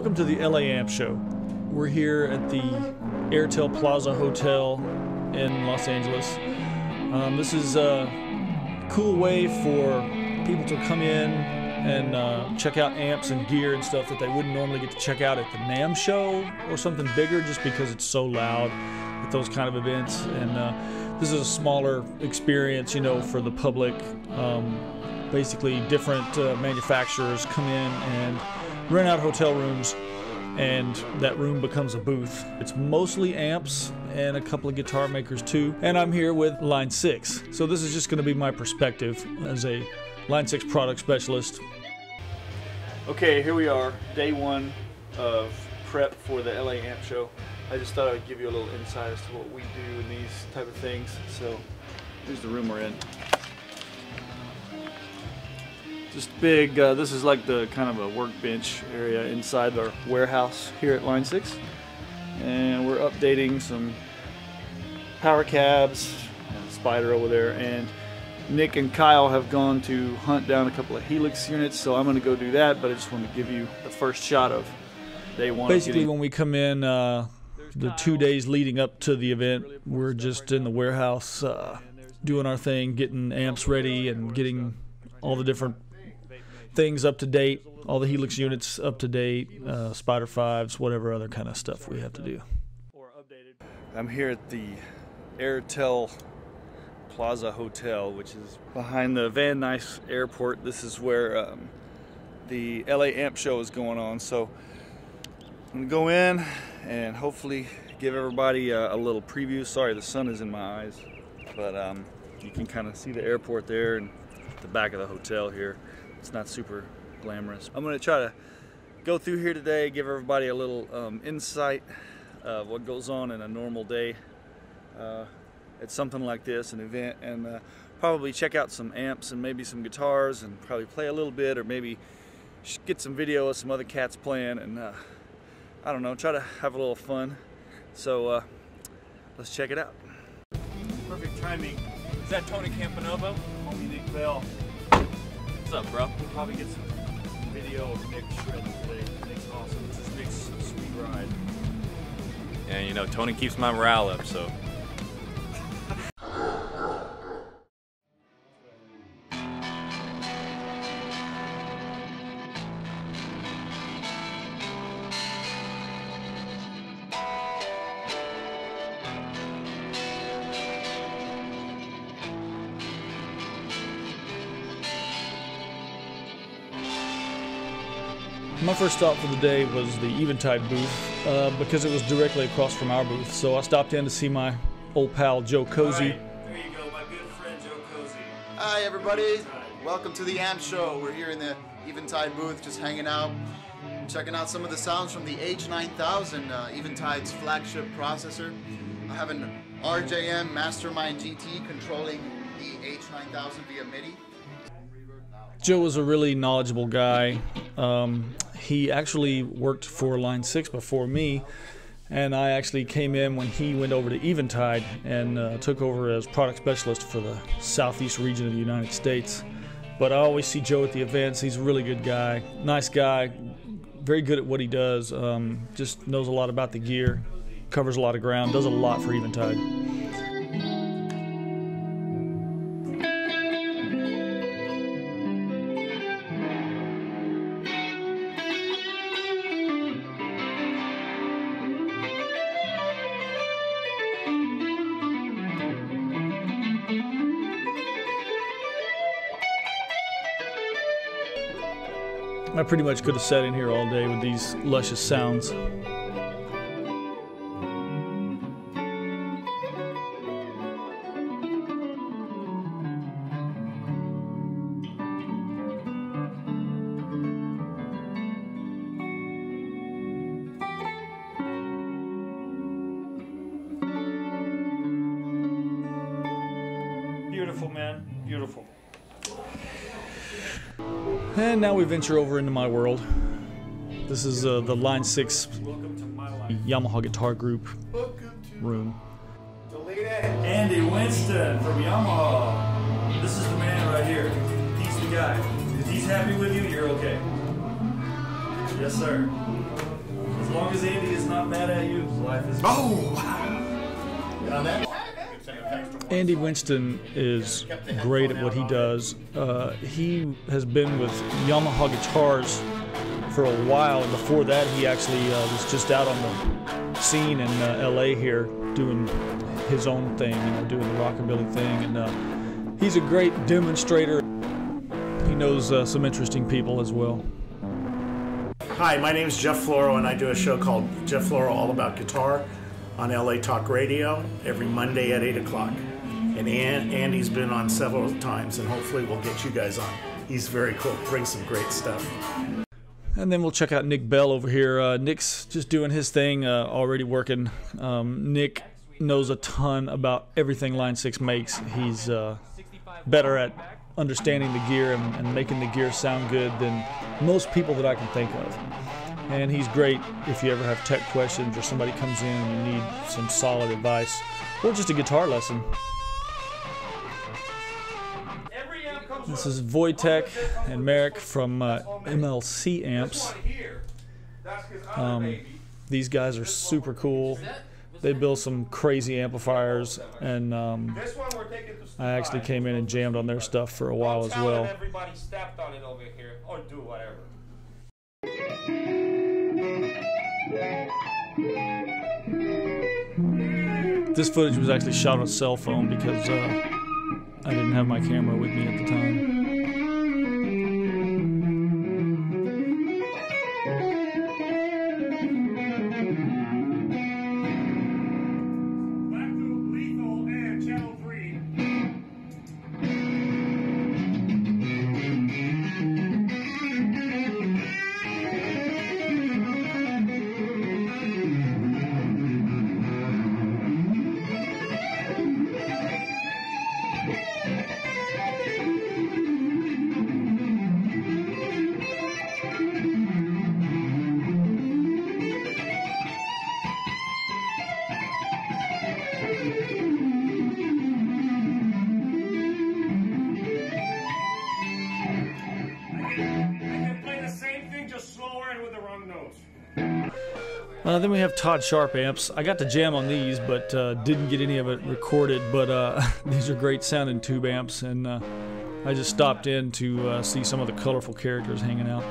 Welcome to the LA Amp Show. We're here at the Airtel Plaza Hotel in Los Angeles. Um, this is a cool way for people to come in and uh, check out amps and gear and stuff that they wouldn't normally get to check out at the NAMM show or something bigger just because it's so loud at those kind of events. And uh, this is a smaller experience, you know, for the public. Um, basically, different uh, manufacturers come in and rent out hotel rooms and that room becomes a booth. It's mostly amps and a couple of guitar makers too. And I'm here with Line 6. So this is just going to be my perspective as a Line 6 product specialist. Okay, here we are, day one of prep for the LA Amp Show. I just thought I would give you a little insight as to what we do in these type of things. So here's the room we're in just big uh, this is like the kind of a workbench area inside our warehouse here at line 6 and we're updating some power cabs and spider over there. And Nick and Kyle have gone to hunt down a couple of helix units so I'm going to go do that but I just want to give you the first shot of day one basically when we come in uh, the two days leading up to the event we're just in the warehouse uh, doing our thing getting amps ready and getting all the different things up to date, all the Helix units up to date, uh, Spider 5s, whatever other kind of stuff we have to do. I'm here at the Airtel Plaza Hotel, which is behind the Van Nuys Airport. This is where um, the LA Amp Show is going on. So I'm gonna go in and hopefully give everybody a, a little preview. Sorry, the sun is in my eyes, but um, you can kind of see the airport there and the back of the hotel here it's not super glamorous. I'm gonna try to go through here today, give everybody a little um, insight of what goes on in a normal day uh, at something like this, an event, and uh, probably check out some amps and maybe some guitars and probably play a little bit or maybe get some video of some other cats playing and uh, I don't know, try to have a little fun. So uh, let's check it out. Perfect timing. Is that Tony Camponovo? Homie Nick Bell. What's up, bro? We'll probably get some video of Nick shredding today. Nick's awesome. This is Nick's sweet ride. And you know, Tony keeps my morale up, so My first stop for the day was the Eventide booth uh, because it was directly across from our booth. So I stopped in to see my old pal Joe Cozy. Right, there you go, my good friend Joe Cozy. Hi everybody, welcome to the AMP show. We're here in the Eventide booth just hanging out, checking out some of the sounds from the H9000, uh, Eventide's flagship processor. I have an RJM Mastermind GT controlling the H9000 via MIDI. Joe was a really knowledgeable guy. Um, he actually worked for Line 6 before me, and I actually came in when he went over to Eventide and uh, took over as product specialist for the southeast region of the United States. But I always see Joe at the events. He's a really good guy, nice guy, very good at what he does. Um, just knows a lot about the gear, covers a lot of ground, does a lot for Eventide. I pretty much could have sat in here all day with these luscious sounds. And now we venture over into my world. This is uh, the Line 6 Yamaha Guitar Group room. Andy Winston from Yamaha. This is the man right here. He's the guy. If he's happy with you, you're okay. Yes, sir. As long as Andy is not mad at you, life is. Oh! Get that? Andy Winston is great at what he does. Uh, he has been with Yamaha guitars for a while, before that, he actually uh, was just out on the scene in uh, LA here doing his own thing, you know, doing the rockabilly thing. And uh, he's a great demonstrator. He knows uh, some interesting people as well. Hi, my name is Jeff Floro, and I do a show called Jeff Floro All About Guitar on LA Talk Radio every Monday at 8 o'clock. And An- Andy's been on several times, and hopefully we'll get you guys on. He's very cool, brings some great stuff. And then we'll check out Nick Bell over here. Uh, Nick's just doing his thing, uh, already working. Um, Nick knows a ton about everything Line 6 makes. He's uh, better at understanding the gear and, and making the gear sound good than most people that I can think of. And he's great if you ever have tech questions or somebody comes in and you need some solid advice or just a guitar lesson. This is Voitech and Merrick from uh, MLC Amps. Um, these guys are super cool. They build some crazy amplifiers, and um, I actually came in and jammed on their stuff for a while as well. This footage was actually shot on a cell phone because uh, I didn't have my camera with me at the time. Wrong notes. Uh, then we have Todd Sharp amps. I got to jam on these, but uh, didn't get any of it recorded. But uh, these are great sounding tube amps, and uh, I just stopped in to uh, see some of the colorful characters hanging out.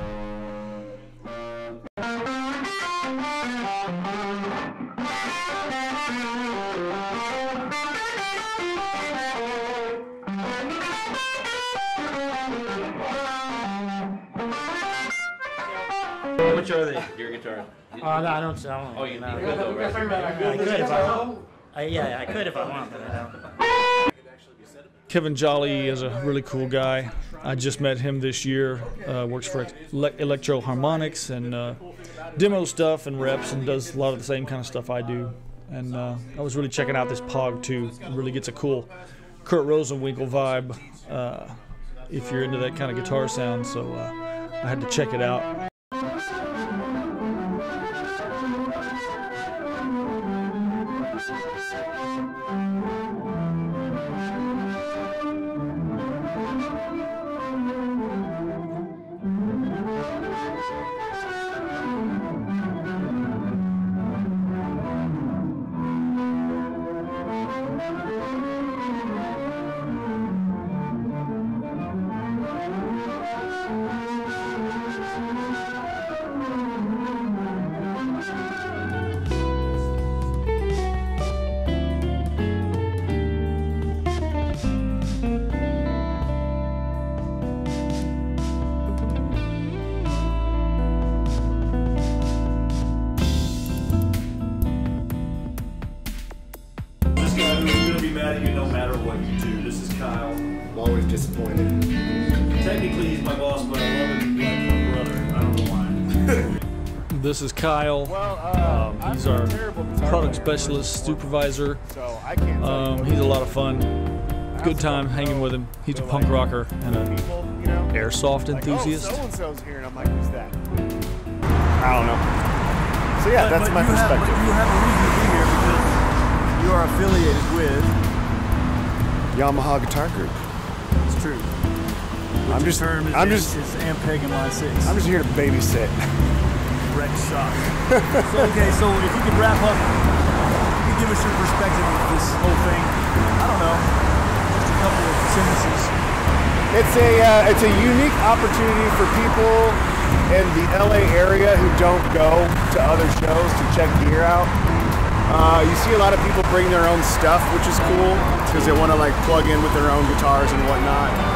How much are they? Your guitar? Oh, no, I don't sell them. Oh, you no. need good though, right? I could if I want. I, yeah, I could if I want, but I don't. Kevin Jolly is a really cool guy. I just met him this year. Uh, works for Ele- Electro Harmonix and uh, demo stuff and reps and does a lot of the same kind of stuff I do. And uh, I was really checking out this POG2. It really gets a cool Kurt Rosenwinkel vibe uh, if you're into that kind of guitar sound. So uh, I had to check it out. This is Kyle. Um, he's our product specialist, supervisor. So I can't Um, he's a lot of fun. Good time hanging with him. He's a punk rocker and a people, you know, airsoft enthusiast. oh, so and so's here, and I'm like, who's that? I don't know. So yeah, that's But my you perspective. but you have a reason to be here because you are affiliated with. Yamaha Guitar Group. It's true. I'm just, term is, I'm just, is Ampeg and Line 6. I'm just here to babysit. So okay, so if you could wrap up, you could give us your perspective of this whole thing. I don't know, just a couple of sentences. It's a uh, it's a unique opportunity for people in the LA area who don't go to other shows to check gear out. Uh, you see a lot of people bring their own stuff, which is cool because they want to like plug in with their own guitars and whatnot.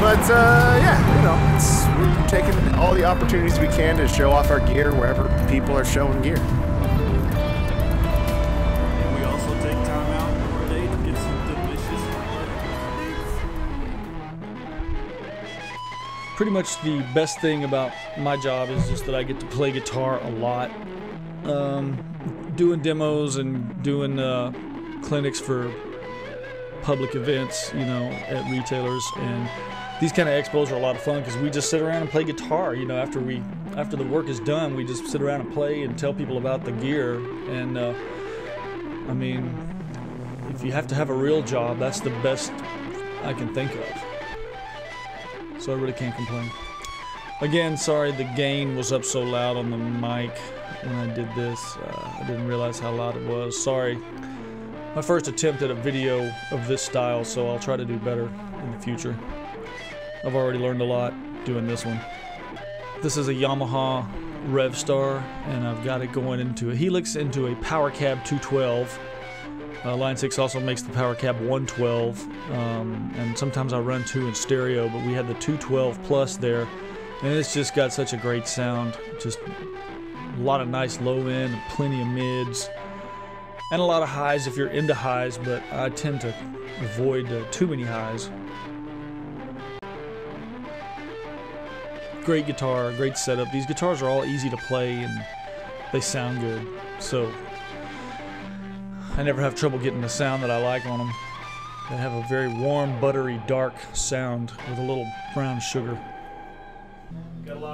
But uh, yeah, you know, it's, we're taking all the opportunities we can to show off our gear wherever people are showing gear. And we also take time out every day to get some delicious. Pretty much the best thing about my job is just that I get to play guitar a lot. Um, doing demos and doing uh, clinics for public events, you know, at retailers and these kind of expos are a lot of fun because we just sit around and play guitar. You know, after we after the work is done, we just sit around and play and tell people about the gear. And uh, I mean, if you have to have a real job, that's the best I can think of. So I really can't complain. Again, sorry the gain was up so loud on the mic when I did this. Uh, I didn't realize how loud it was. Sorry. My first attempt at a video of this style, so I'll try to do better in the future. I've already learned a lot doing this one. This is a Yamaha Revstar, and I've got it going into a Helix into a Power Cab 212. Uh, Line 6 also makes the Power Cab 112, um, and sometimes I run two in stereo, but we had the 212 Plus there, and it's just got such a great sound. Just a lot of nice low end, plenty of mids, and a lot of highs if you're into highs, but I tend to avoid uh, too many highs. Great guitar, great setup. These guitars are all easy to play and they sound good. So I never have trouble getting the sound that I like on them. They have a very warm, buttery, dark sound with a little brown sugar.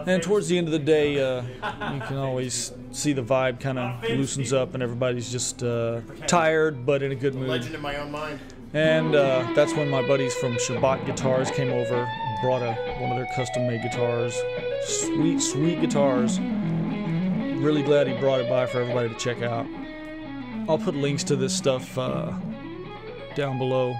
And towards the end of the day, uh, you can always see the vibe kind of loosens up and everybody's just uh, tired but in a good mood. Legend in my own mind. And uh, that's when my buddies from Shabat Guitars came over, brought a, one of their custom made guitars. Sweet, sweet guitars. Really glad he brought it by for everybody to check out. I'll put links to this stuff uh, down below.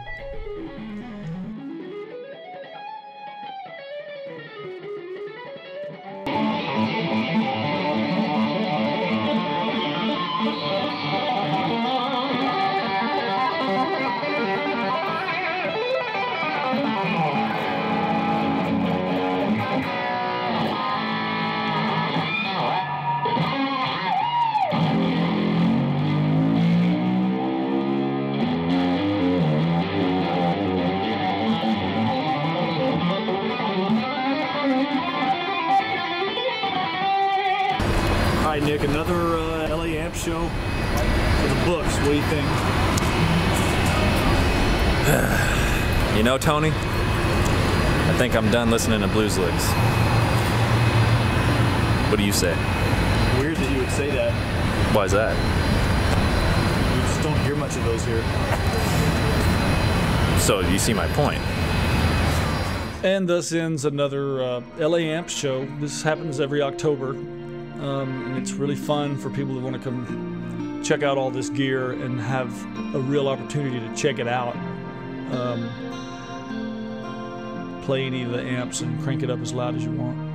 Books. What do you think? You know, Tony, I think I'm done listening to blues licks. What do you say? Weird that you would say that. Why is that? We just don't hear much of those here. So you see my point. And thus ends another uh, LA Amp show. This happens every October, um, and it's really fun for people who want to come check out all this gear and have a real opportunity to check it out. Um, play any of the amps and crank it up as loud as you want.